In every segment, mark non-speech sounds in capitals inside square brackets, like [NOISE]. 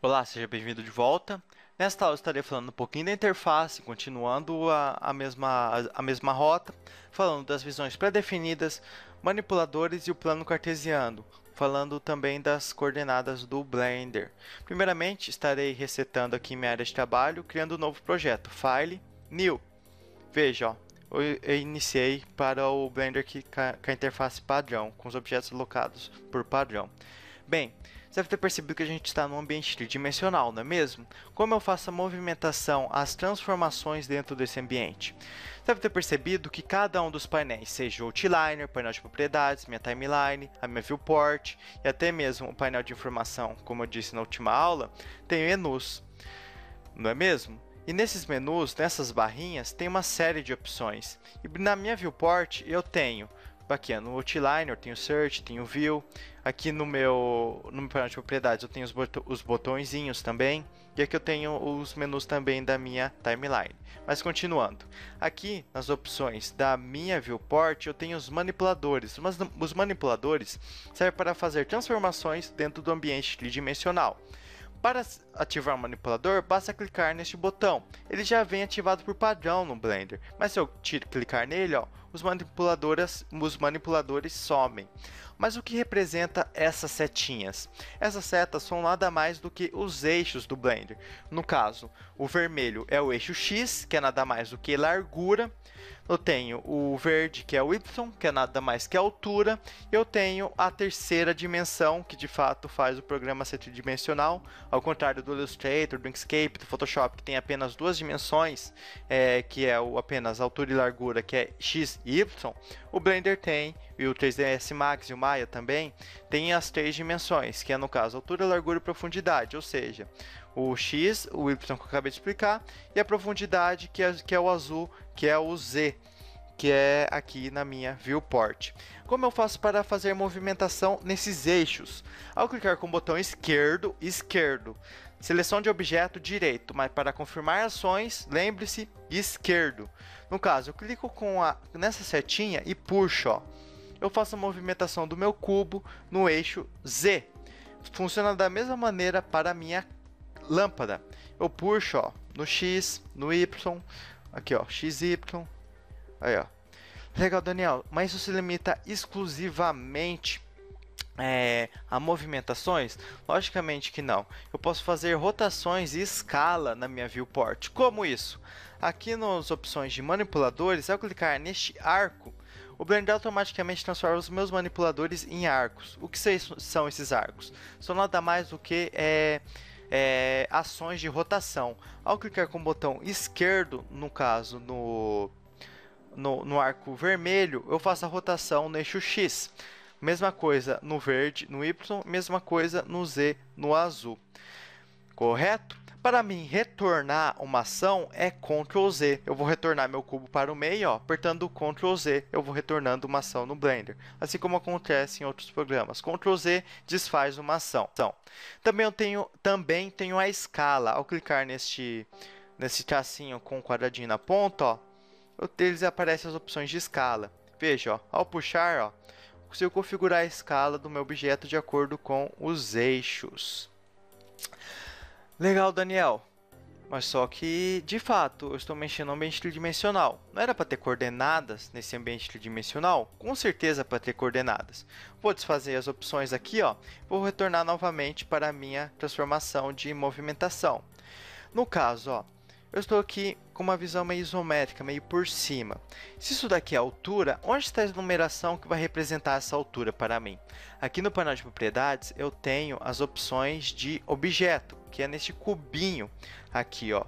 Olá, seja bem-vindo de volta. Nesta aula eu estarei falando um pouquinho da interface, continuando a, a, mesma, a, mesma rota, falando das visões pré-definidas, manipuladores e o plano cartesiano, falando também das coordenadas do Blender. Primeiramente, estarei resetando aqui minha área de trabalho, criando um novo projeto, File, New. Veja, ó, eu iniciei para o Blender aqui com a interface padrão, com os objetos locados por padrão. Bem, você deve ter percebido que a gente está num ambiente tridimensional, não é mesmo? Como eu faço a movimentação, as transformações dentro desse ambiente? Você deve ter percebido que cada um dos painéis, seja o Outliner, painel de propriedades, minha timeline, a minha viewport e até mesmo o painel de informação, como eu disse na última aula, tem menus, não é mesmo? E nesses menus, nessas barrinhas, tem uma série de opções. E na minha viewport eu tenho aqui no Outliner eu tenho Search, tenho View. Aqui no meu, no meu painel de propriedades eu tenho os, bot os botõezinhos também. E aqui eu tenho os menus também da minha timeline. Mas continuando, aqui nas opções da minha viewport eu tenho os manipuladores. Mas os manipuladores servem para fazer transformações dentro do ambiente tridimensional. Para ativar o manipulador, basta clicar neste botão. Ele já vem ativado por padrão no Blender, mas se eu clicar nele, ó, os manipuladores, os manipuladores somem. Mas o que representa essas setinhas? Essas setas são nada mais do que os eixos do Blender. No caso, o vermelho é o eixo X, que é nada mais do que largura. Eu tenho o verde, que é o Y, que é nada mais que altura. Eu tenho a terceira dimensão, que de fato faz o programa ser tridimensional, ao contrário do Illustrator, do Inkscape, do Photoshop, que tem apenas duas dimensões, é, que é o apenas altura e largura, que é X e Y. O Blender tem, e o 3ds Max e o Maya também, tem as três dimensões, que é no caso altura, largura e profundidade, ou seja, o X, o Y que eu acabei de explicar, e a profundidade que é, que é o azul, que é o Z, que é aqui na minha viewport. Como eu faço para fazer movimentação nesses eixos? Ao clicar com o botão esquerdo, esquerdo, seleção de objeto direito, mas para confirmar ações, lembre-se esquerdo. No caso, eu clico com a nessa setinha e puxo, ó. Eu faço a movimentação do meu cubo no eixo Z. Funciona da mesma maneira para a minha lâmpada. Eu puxo, ó, no X, no Y, aqui, ó, XY. Aí, ó. Legal, Daniel, mas isso se limita exclusivamente é, a movimentações? Logicamente que não. Eu posso fazer rotações e escala na minha viewport. Como isso? Aqui nas opções de manipuladores, ao clicar neste arco, o Blender automaticamente transforma os meus manipuladores em arcos. O que são esses arcos? São nada mais do que é, é, ações de rotação. Ao clicar com o botão esquerdo, no caso no, no, no arco vermelho, eu faço a rotação no eixo X. Mesma coisa no verde, no Y, mesma coisa no Z, no azul. Correto? Para mim retornar uma ação é Ctrl Z. Eu vou retornar meu cubo para o meio, ó, apertando Ctrl Z, eu vou retornando uma ação no Blender. Assim como acontece em outros programas. Ctrl Z desfaz uma ação. Então, também eu tenho, também tenho a escala. Ao clicar neste, nesse tracinho com o quadradinho na ponta, ó, eles aparecem as opções de escala. Veja, ó, ao puxar, ó, consigo configurar a escala do meu objeto de acordo com os eixos. Legal, Daniel. Mas só que, de fato, eu estou mexendo no ambiente tridimensional. Não era para ter coordenadas nesse ambiente tridimensional? Com certeza para ter coordenadas. Vou desfazer as opções aqui, ó. Vou retornar novamente para a minha transformação de movimentação. No caso, ó, eu estou aqui com uma visão meio isométrica, meio por cima. Se isso daqui é altura, onde está a numeração que vai representar essa altura para mim? Aqui no painel de propriedades, eu tenho as opções de objeto, que é neste cubinho aqui, ó.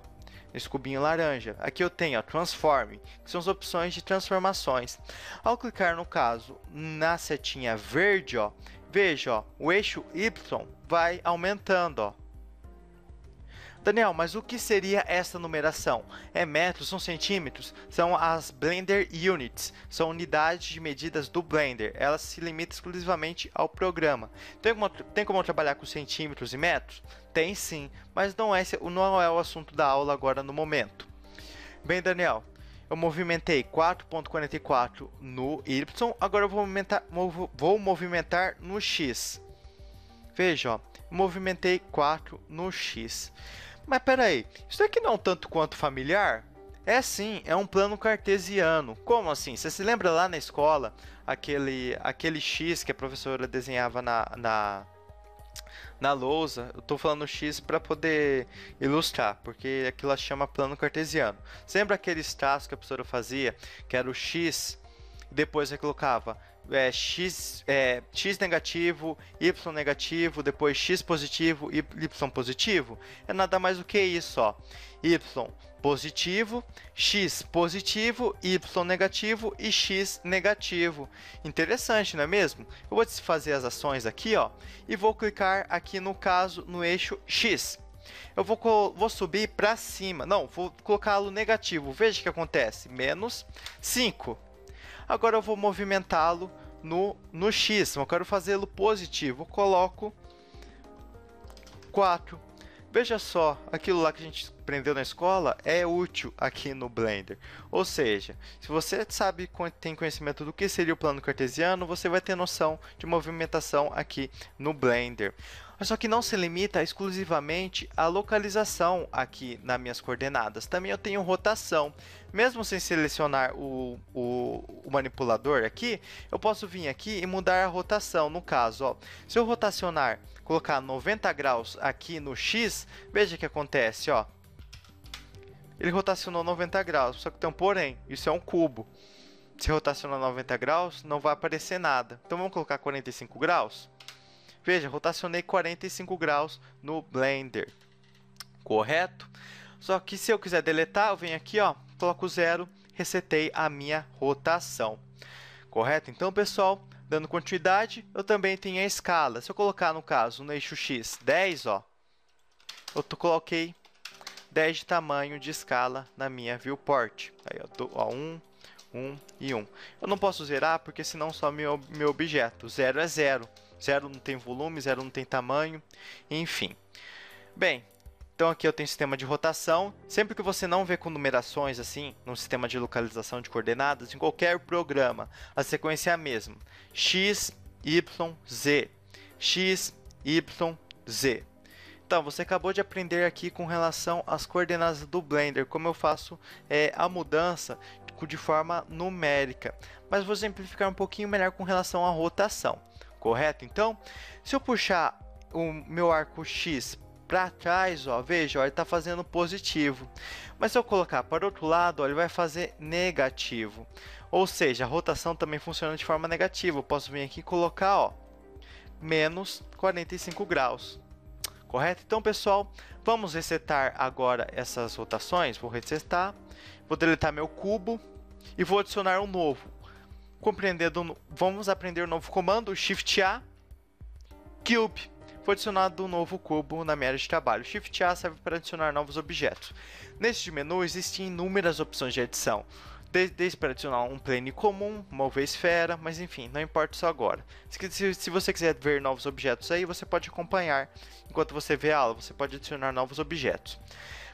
Nesse cubinho laranja. Aqui eu tenho a Transform, que são as opções de transformações. Ao clicar, no caso, na setinha verde, ó, veja, ó, o eixo Y vai aumentando, ó. Daniel, mas o que seria essa numeração? É metros, são centímetros? São as Blender Units, são unidades de medidas do Blender. Elas se limitam exclusivamente ao programa. Tem como, tem como trabalhar com centímetros e metros? Tem sim, mas não é, não é o assunto da aula agora no momento. Bem, Daniel, eu movimentei 4.44 no Y, agora eu vou movimentar, vou movimentar no X. Veja, ó, movimentei 4 no X. Mas peraí, isso aqui não é um tanto quanto familiar? É sim, é um plano cartesiano. Como assim? Você se lembra lá na escola, aquele, aquele X que a professora desenhava na, na, na lousa? Eu estou falando X para poder ilustrar, porque aquilo chama plano cartesiano. Você lembra aqueles traços que a professora fazia, que era o X, depois você colocava é, x, é, x negativo, y negativo, depois x positivo e y positivo, é nada mais do que isso, ó. y positivo, x positivo, y negativo e x negativo. Interessante, não é mesmo? Eu vou fazer as ações aqui, ó, e vou clicar aqui no caso no eixo x. Eu vou, vou subir para cima, não, vou colocá-lo negativo. Veja o que acontece, menos 5. Agora eu vou movimentá-lo no, no X, eu quero fazê-lo positivo. Coloco 4. Veja só, aquilo lá que a gente aprendeu na escola é útil aqui no Blender. Ou seja, se você sabe, tem conhecimento do que seria o plano cartesiano, você vai ter noção de movimentação aqui no Blender. Mas só que não se limita exclusivamente à localização aqui nas minhas coordenadas. Também eu tenho rotação. Mesmo sem selecionar o, o, o manipulador aqui, eu posso vir aqui e mudar a rotação. No caso, ó, se eu rotacionar, colocar 90 graus aqui no X, veja o que acontece. Ó. Ele rotacionou 90 graus, só que tem um porém, isso é um cubo. Se rotacionar 90 graus, não vai aparecer nada. Então vamos colocar 45 graus. Veja, rotacionei 45 graus no Blender. Correto? Só que se eu quiser deletar, eu venho aqui, ó, coloco zero, resetei a minha rotação. Correto? Então, pessoal, dando continuidade, eu também tenho a escala. Se eu colocar, no caso, no eixo X 10, ó, eu coloquei 10 de tamanho de escala na minha viewport. Aí, ó, 1, 1 e 1. Eu não posso zerar, porque senão só meu, meu objeto. 0 é 0. Zero não tem volume, zero não tem tamanho, enfim. Bem, então aqui eu tenho sistema de rotação. Sempre que você não vê com numerações assim, no sistema de localização de coordenadas, em qualquer programa, a sequência é a mesma. x, y, z. x, y, z. Então, você acabou de aprender aqui com relação às coordenadas do Blender, como eu faço é, a mudança de forma numérica. Mas vou exemplificar um pouquinho melhor com relação à rotação correto? Então, se eu puxar o meu arco X para trás, ó, veja, ó, ele está fazendo positivo. Mas se eu colocar para o outro lado, ó, ele vai fazer negativo. Ou seja, a rotação também funciona de forma negativa. Eu posso vir aqui e colocar ó, menos 45 graus. Correto? Então, pessoal, vamos resetar agora essas rotações. Vou resetar, vou deletar meu cubo e vou adicionar um novo compreendendo, vamos aprender o um novo comando, Shift A, Cube. Foi adicionado um novo cubo na minha área de trabalho. Shift A serve para adicionar novos objetos. Neste menu existem inúmeras opções de desde, desde para adicionar um plane comum, mover esfera, mas enfim, não importa isso agora. Se, se você quiser ver novos objetos aí, você pode acompanhar enquanto você vê a aula, você pode adicionar novos objetos.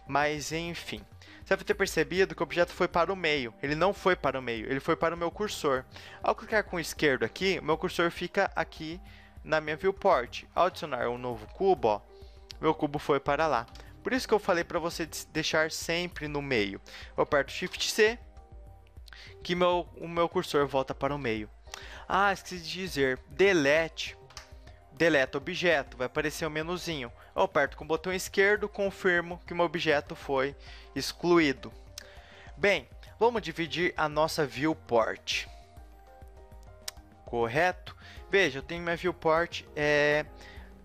Mas enfim. Você deve ter percebido que o objeto foi para o meio. Ele não foi para o meio, ele foi para o meu cursor. Ao clicar com o esquerdo aqui, o meu cursor fica aqui na minha viewport. Ao adicionar um novo cubo, ó, meu cubo foi para lá. Por isso que eu falei para você deixar sempre no meio. Eu aperto Shift C, que meu, o meu cursor volta para o meio. Ah, esqueci de dizer, delete deleta objeto, vai aparecer um menuzinho. Aperto com o botão esquerdo, confirmo que o meu objeto foi excluído. Bem, vamos dividir a nossa viewport. Correto? Veja, eu tenho minha viewport é,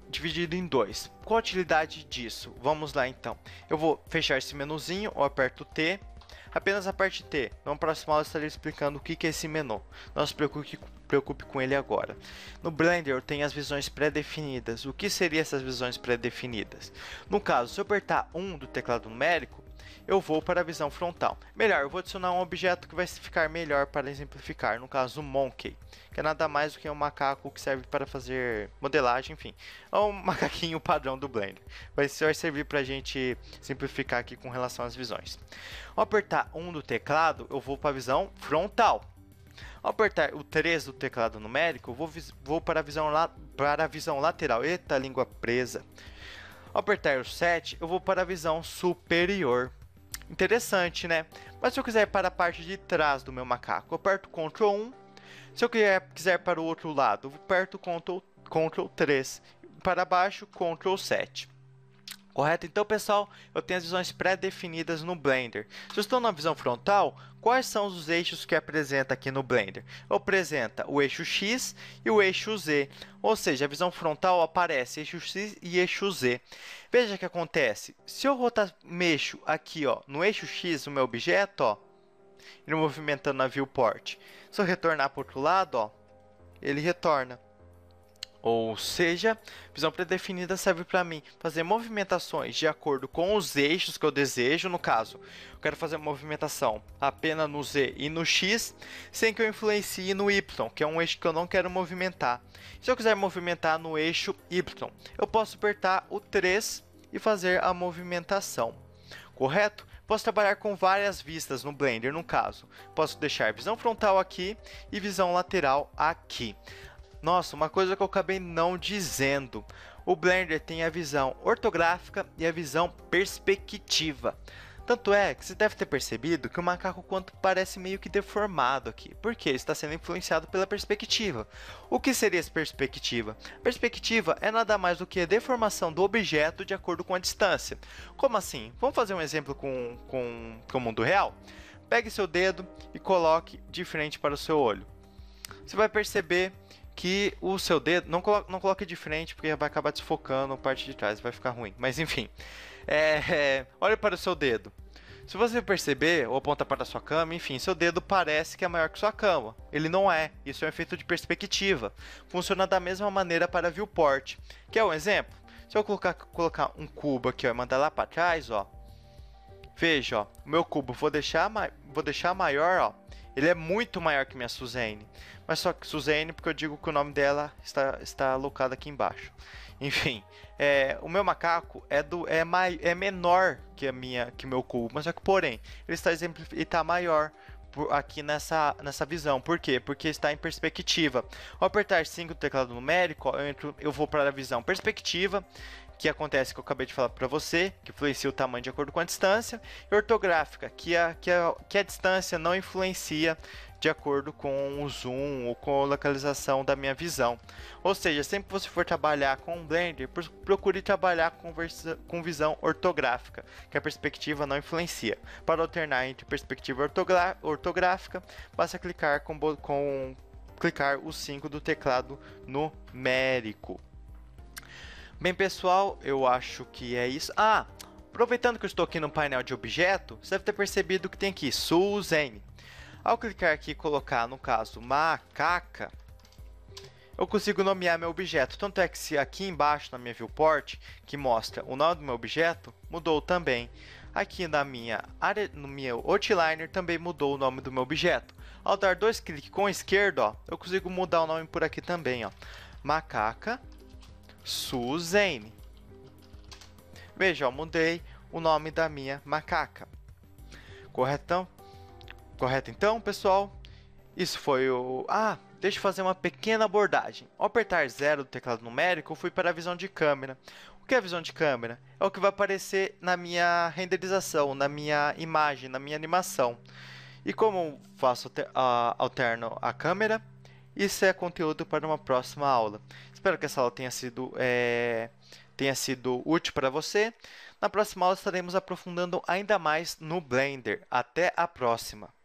dividido em dois. Qual a utilidade disso? Vamos lá então. Eu vou fechar esse menuzinho, eu aperto T, apenas a parte T. No próximo aula estarei explicando o que é esse menu. Não se preocupe preocupe com ele agora. No Blender eu tenho as visões pré-definidas. O que seriam essas visões pré-definidas? No caso, se eu apertar 1 do teclado numérico, eu vou para a visão frontal. Melhor, eu vou adicionar um objeto que vai ficar melhor para exemplificar, no caso o Monkey, que é nada mais do que um macaco que serve para fazer modelagem, enfim, é um [LAUGHS] macaquinho padrão do Blender. Vai servir para a gente simplificar aqui com relação às visões. Ao apertar 1 do teclado, eu vou para a visão frontal. Ao apertar o 3 do teclado numérico, vou, vou para, a visão para a visão lateral. Eita, língua presa. Ao apertar o 7, eu vou para a visão superior. Interessante, né? Mas se eu quiser para a parte de trás do meu macaco, eu aperto Ctrl 1. Se eu quiser, quiser para o outro lado, eu aperto Ctrl, Ctrl 3. Para baixo, Ctrl 7. Correto? Então, pessoal, eu tenho as visões pré-definidas no Blender. Se eu estou na visão frontal, quais são os eixos que apresenta aqui no Blender? Apresenta o eixo X e o eixo Z, ou seja, a visão frontal aparece eixo X e eixo Z. Veja o que acontece, se eu rotar, mexo aqui ó, no eixo X o meu objeto, ó, ele movimentando na viewport. Se eu retornar para o outro lado, ó, ele retorna. Ou seja, visão predefinida serve para mim fazer movimentações de acordo com os eixos que eu desejo. No caso, eu quero fazer uma movimentação apenas no Z e no X, sem que eu influencie no Y, que é um eixo que eu não quero movimentar. Se eu quiser movimentar no eixo Y, eu posso apertar o 3 e fazer a movimentação. Correto? Posso trabalhar com várias vistas no Blender, no caso. Posso deixar visão frontal aqui e visão lateral aqui. Nossa, uma coisa que eu acabei não dizendo. O Blender tem a visão ortográfica e a visão perspectiva. Tanto é que você deve ter percebido que o macaco quanto parece meio que deformado aqui, porque ele está sendo influenciado pela perspectiva. O que seria essa perspectiva? Perspectiva é nada mais do que a deformação do objeto de acordo com a distância. Como assim? Vamos fazer um exemplo com, com, com o mundo real? Pegue seu dedo e coloque de frente para o seu olho. Você vai perceber que o seu dedo, não, colo não coloque de frente porque vai acabar desfocando a parte de trás, vai ficar ruim. Mas enfim, é, é, olhe para o seu dedo. Se você perceber ou apontar para a sua cama, enfim, seu dedo parece que é maior que sua cama. Ele não é. Isso é um efeito de perspectiva. Funciona da mesma maneira para viewport. Quer um exemplo? Se eu colocar, colocar um cubo aqui ó, e mandar lá para trás, ó, veja, ó, o meu cubo vou deixar, vou deixar maior, ó, ele é muito maior que minha Suzane. Mas só que Suzane, porque eu digo que o nome dela está, está alocado aqui embaixo. Enfim, é, o meu macaco é, do, é, mai, é menor que a minha que meu cubo, mas só que porém, ele está, exemplo, ele está maior por, aqui nessa, nessa visão. Por quê? Porque está em perspectiva. Ao apertar 5 do teclado numérico, eu, entro, eu vou para a visão perspectiva, que acontece que eu acabei de falar para você, que influencia o tamanho de acordo com a distância, e ortográfica, que a, que a, que a distância não influencia de acordo com o zoom ou com a localização da minha visão. Ou seja, sempre que você for trabalhar com um Blender, procure trabalhar com, com visão ortográfica, que a perspectiva não influencia. Para alternar entre perspectiva ortográfica, basta clicar com, com clicar o 5 do teclado numérico. Bem, pessoal, eu acho que é isso. Ah, aproveitando que eu estou aqui no painel de objeto, você deve ter percebido que tem aqui Suzen. Ao clicar aqui e colocar, no caso, macaca, eu consigo nomear meu objeto. Tanto é que se aqui embaixo na minha viewport, que mostra o nome do meu objeto, mudou também. Aqui na minha área, no meu outliner também mudou o nome do meu objeto. Ao dar dois cliques com esquerdo, ó, eu consigo mudar o nome por aqui também, ó. Macaca Suzane. Veja, eu mudei o nome da minha macaca. Corretão? Correto então, pessoal? Isso foi o... Ah, deixa eu fazer uma pequena abordagem. Ao apertar zero do teclado numérico, eu fui para a visão de câmera. O que é a visão de câmera? É o que vai aparecer na minha renderização, na minha imagem, na minha animação. E como faço alterno a câmera, isso é conteúdo para uma próxima aula. Espero que essa aula tenha sido, é, tenha sido útil para você. Na próxima aula estaremos aprofundando ainda mais no Blender. Até a próxima!